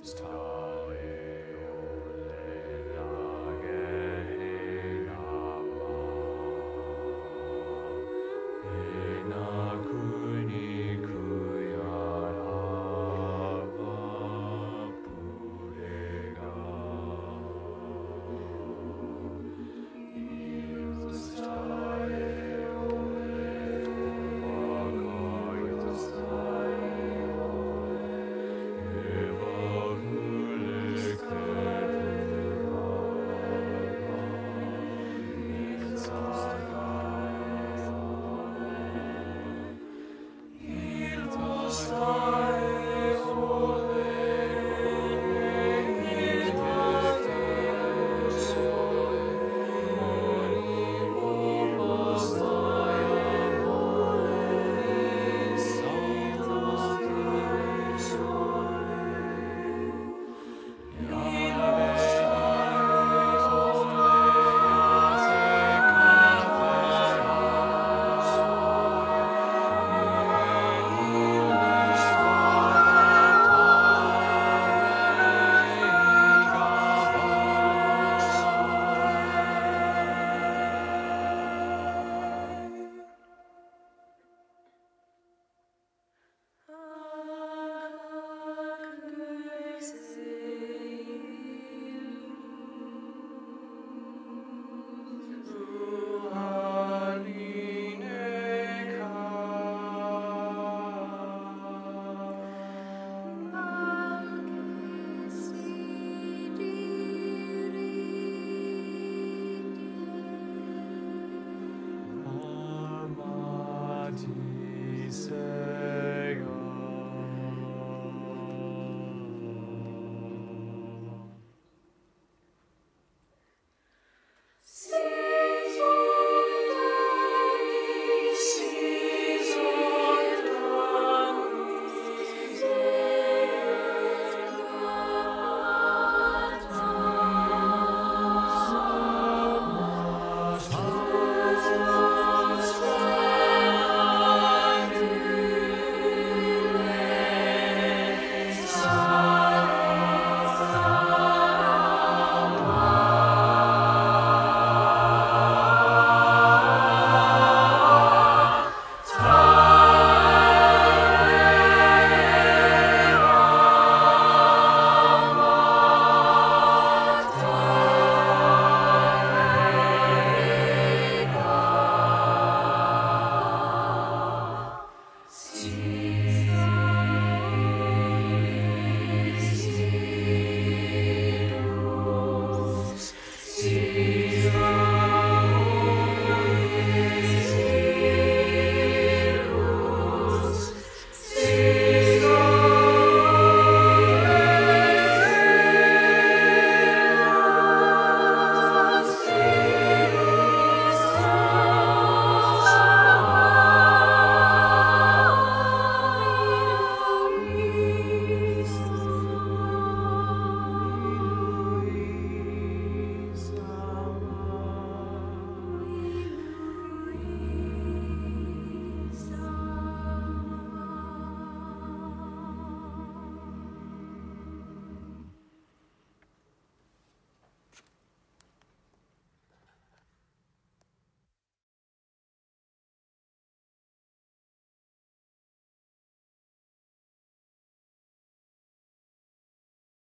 It's time.